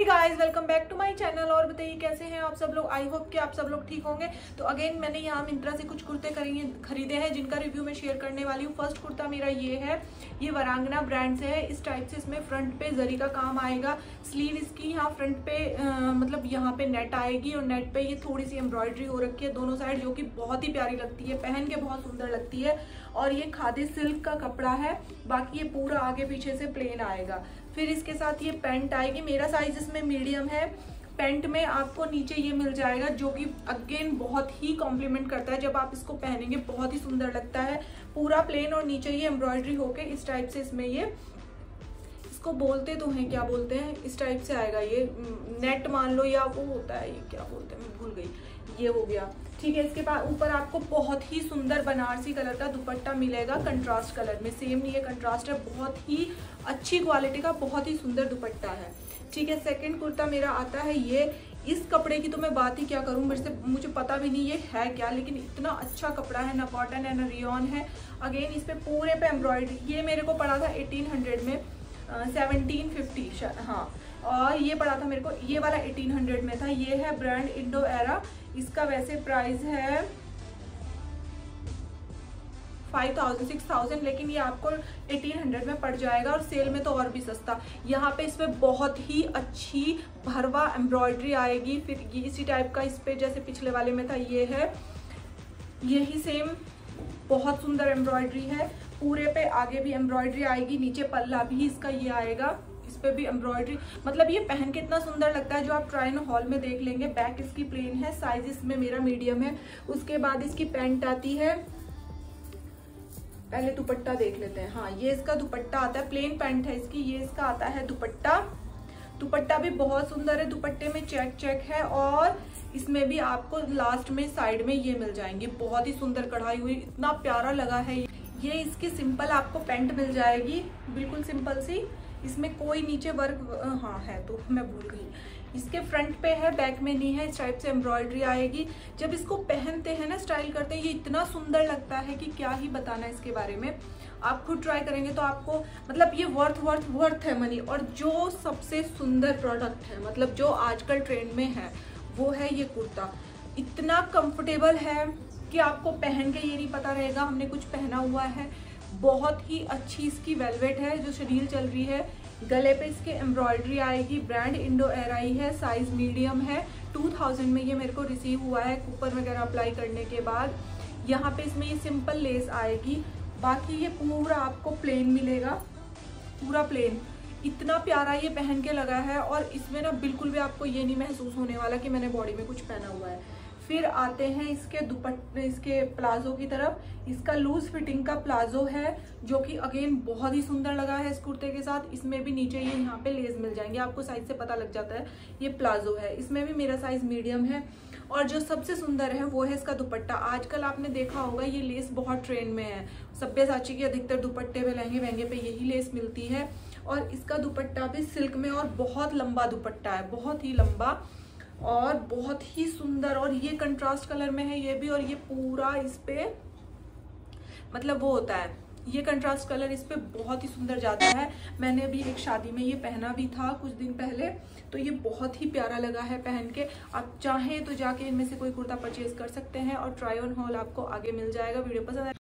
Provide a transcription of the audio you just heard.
Guys welcome back to my channel और बताइए कैसे हैं आप सब लोग? आई होप कि आप सब लोग ठीक होंगे। तो अगेन मैंने यहाँ मिंत्रा से कुछ कुर्ते खरीदे हैं जिनका रिव्यू मैं शेयर करने वाली हूँ। फ़र्स्ट कुर्ता मेरा ये है। ये वरांगना ब्रांड से है। इस टाइप से इसमें फ्रंट पे जरी का काम आएगा। स्लीव इसकी यहाँ फ्रंट पे आ, मतलब यहाँ पे नेट आएगी और नेट पे ये थोड़ी सी एम्ब्रॉयडरी हो रखी है दोनों साइड जो कि बहुत ही प्यारी लगती है। पहन के बहुत सुंदर लगती है। और ये खादी सिल्क का कपड़ा है। बाकी ये पूरा आगे पीछे से प्लेन आएगा। फिर इसके साथ ये पेंट आएगी। मेरा साइज़ इसमें मीडियम है। पेंट में आपको नीचे ये मिल जाएगा, जो कि अगेन बहुत ही कॉम्प्लीमेंट करता है। जब आप इसको पहनेंगे, बहुत ही सुंदर लगता है। पूरा प्लेन और नीचे ये एम्ब्रॉयडरी होके इस टाइप से इसमें ये इसको बोलते तो हैं, क्या बोलते हैं? इस टाइप से आएगा ये। नेट मान लो या वो होता है, ये क्या बोलते हैं? मैं भूल गई। ये हो गया। ठीक है, इसके बाद ऊपर आपको बहुत ही सुंदर बनारसी कलर का दुपट्टा मिलेगा कंट्रास्ट कलर में। सेम ये कंट्रास्ट है, बहुत ही अच्छी क्वालिटी का, बहुत ही सुंदर दुपट्टा है। ठीक है सेकंड कुर्ता मेरा आता है ये। इस कपड़े की तो मैं बात ही क्या करूँ? मेरे से मुझे पता भी नहीं ये है क्या, लेकिन इतना अच्छा कपड़ा है, ना कॉटन है, ना रियोन है। अगेन इस पे पूरे पे एम्ब्रॉयडरी ये मेरे को पड़ा था 1800 में। सेवनटीन फिफ्टी हाँ। और ये पड़ा था मेरे को, ये वाला 1800 में था। ये है ब्रांड इंडो एरा। इसका वैसे प्राइस है फाइव थाउज़ेंड, सिक्स थाउज़ेंड, लेकिन ये आपको एटीन हंड्रेड में पड़ जाएगा और सेल में तो और भी सस्ता। यहाँ पे इसमें बहुत ही अच्छी भरवा एम्ब्रॉयडरी आएगी। फिर ये इसी टाइप का इस पे, जैसे पिछले वाले में था, ये है। यही सेम, बहुत सुंदर एम्ब्रॉयडरी है। पूरे पे आगे भी एम्ब्रॉयडरी आएगी, नीचे पल्ला भी इसका ये आएगा। इस पे भी एम्ब्रॉयडरी मतलब ये पहन के इतना सुंदर लगता है, जो आप ट्राइन हॉल में देख लेंगे बैक इसकी प्लेन है साइज़ इसमें मेरा मीडियम है। उसके बाद इसकी पैंट आती है। पहले दुपट्टा देख लेते हैं। हाँ ये इसका दुपट्टा आता है प्लेन पैंट है इसकी, ये इसका आता है दुपट्टा। दुपट्टा भी बहुत सुंदर है, दुपट्टे में चेक चेक है और इसमें भी आपको लास्ट में साइड में ये मिल जाएँगे। बहुत ही सुंदर कढ़ाई हुई, इतना प्यारा लगा है ये इसकी सिंपल आपको पेंट मिल जाएगी, बिल्कुल सिंपल सी। इसमें कोई नीचे वर्क हाँ है तो मैं भूल गई। इसके फ्रंट पे है, बैक में नहीं है, इस टाइप से एम्ब्रॉयडरी आएगी। जब इसको पहनते हैं ना स्टाइल करते हैं, ये इतना सुंदर लगता है कि क्या ही बताना इसके बारे में। आप खुद ट्राई करेंगे तो आपको मतलब ये वर्थ वर्थ वर्थ है मनी और जो सबसे सुंदर प्रोडक्ट है मतलब जो आजकल ट्रेंड में है, वो है ये कुर्ता। इतना कंफर्टेबल है कि आपको पहन के ये नहीं पता रहेगा, हमने कुछ पहना हुआ है। बहुत ही अच्छी इसकी वेलवेट है, जो शरीर चल रही है। गले पे इसके एम्ब्रॉयडरी आएगी ब्रांड इंडो एराई है साइज़ मीडियम है। 2000 में ये मेरे को रिसीव हुआ है कूपन वगैरह अप्लाई करने के बाद। यहाँ पे इसमें ये सिंपल लेस आएगी। बाकी ये पूरा आपको प्लेन मिलेगा। पूरा प्लेन इतना प्यारा ये पहन के लगा है और इसमें ना बिल्कुल भी आपको ये नहीं महसूस होने वाला कि मैंने बॉडी में कुछ पहना हुआ है। फिर आते हैं इसके दुपट्टे, इसके प्लाजो की तरफ़। इसका लूज फिटिंग का प्लाजो है, जो कि अगेन बहुत ही सुंदर लगा है इस कुर्ते के साथ। इसमें भी नीचे ये यहाँ पे लेस मिल जाएँगे। आपको साइज़ से पता लग जाता है, ये प्लाजो है। इसमें भी मेरा साइज़ मीडियम है। और जो सबसे सुंदर है, वो है इसका दुपट्टा। आजकल आपने देखा होगा, ये लेस बहुत ट्रेंड में है। सभ्य साची के अधिकतर दुपट्टे पे लहंगे वहंगे पे यही लेस मिलती है। और इसका दुपट्टा भी सिल्क में और बहुत लंबा दुपट्टा है, बहुत ही लंबा। और बहुत ही सुंदर, और ये कंट्रास्ट कलर में है ये भी, और ये पूरा इस पे मतलब वो होता है। ये कंट्रास्ट कलर इस पे बहुत ही सुंदर जाता है। मैंने अभी एक शादी में ये पहना भी था कुछ दिन पहले तो ये बहुत ही प्यारा लगा है पहन के। आप चाहें तो जाके इनमें से कोई कुर्ता परचेज कर सकते हैं, और ट्राई ऑन हॉल आपको आगे मिल जाएगा। वीडियो पसंद follow